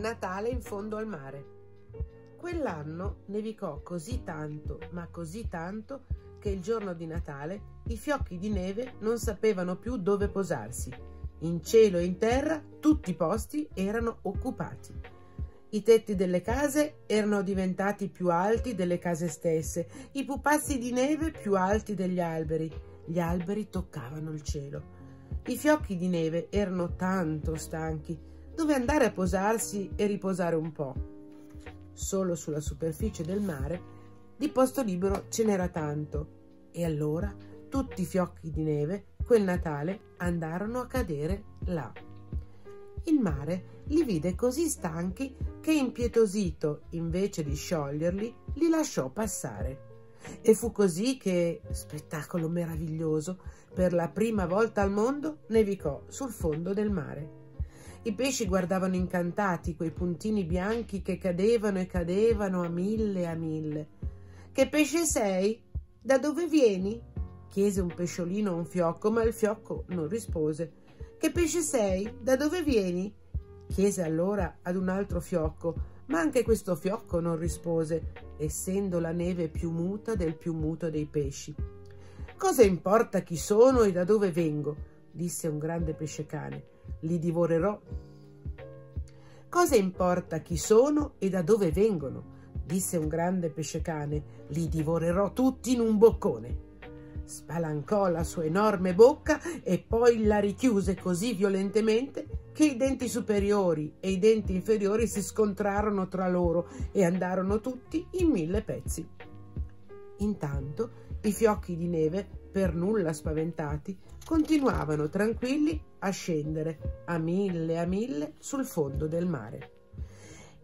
Natale in fondo al mare. Quell'anno nevicò così tanto, ma così tanto, che il giorno di Natale i fiocchi di neve non sapevano più dove posarsi. In cielo e in terra tutti i posti erano occupati. I tetti delle case erano diventati più alti delle case stesse, i pupazzi di neve più alti degli alberi. Gli alberi toccavano il cielo. I fiocchi di neve erano tanto stanchi dove andare a posarsi e riposare un po'. Solo sulla superficie del mare di posto libero ce n'era tanto e allora tutti i fiocchi di neve quel Natale andarono a cadere là. Il mare li vide così stanchi che impietosito, invece di scioglierli, li lasciò passare. E fu così che, spettacolo meraviglioso, per la prima volta al mondo nevicò sul fondo del mare. I pesci guardavano incantati quei puntini bianchi che cadevano e cadevano a mille e a mille. Che pesce sei? Da dove vieni? chiese un pesciolino a un fiocco, ma il fiocco non rispose. Che pesce sei? Da dove vieni? chiese allora ad un altro fiocco, ma anche questo fiocco non rispose, essendo la neve più muta del più muto dei pesci. Cosa importa chi sono e da dove vengo? Disse un grande pesce-cane. Li divorerò. Cosa importa chi sono e da dove vengono? disse un grande pesce-cane. Li divorerò tutti in un boccone. Spalancò la sua enorme bocca e poi la richiuse così violentemente che i denti superiori e i denti inferiori si scontrarono tra loro e andarono tutti in mille pezzi. Intanto i fiocchi di neve, per nulla spaventati, continuavano tranquilli a scendere a mille a mille sul fondo del mare.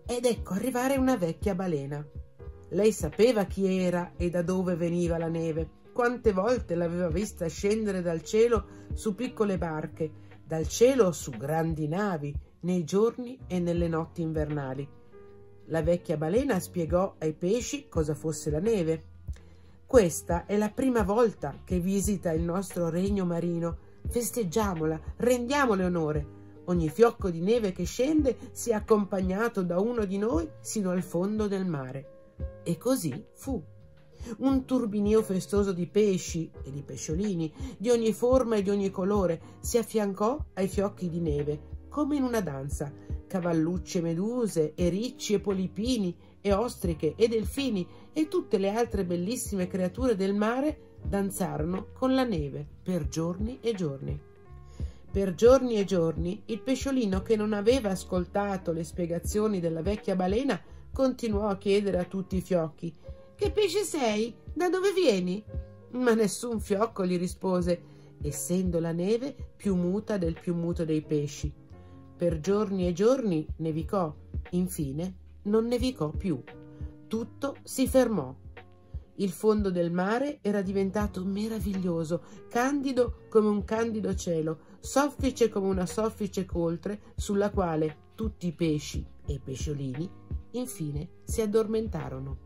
Ed ecco arrivare una vecchia balena. Lei sapeva chi era e da dove veniva la neve quante volte l'aveva vista scendere dal cielo su piccole barche, dal cielo su grandi navi, nei giorni e nelle notti invernali. La vecchia balena spiegò ai pesci cosa fosse la neve. Questa è la prima volta che visita il nostro regno marino. Festeggiamola, rendiamole onore. Ogni fiocco di neve che scende sia accompagnato da uno di noi sino al fondo del mare. E così fu un turbinio festoso di pesci e di pesciolini, di ogni forma e di ogni colore, si affiancò ai fiocchi di neve, come in una danza. Cavallucce, meduse, e ricci e polipini, e ostriche e delfini e tutte le altre bellissime creature del mare danzarono con la neve per giorni e giorni. Per giorni e giorni il pesciolino che non aveva ascoltato le spiegazioni della vecchia balena continuò a chiedere a tutti i fiocchi che pesce sei? Da dove vieni? Ma nessun fiocco gli rispose, essendo la neve più muta del più muto dei pesci. Per giorni e giorni nevicò, infine non nevicò più. Tutto si fermò. Il fondo del mare era diventato meraviglioso, candido come un candido cielo, soffice come una soffice coltre sulla quale tutti i pesci e i pesciolini infine si addormentarono.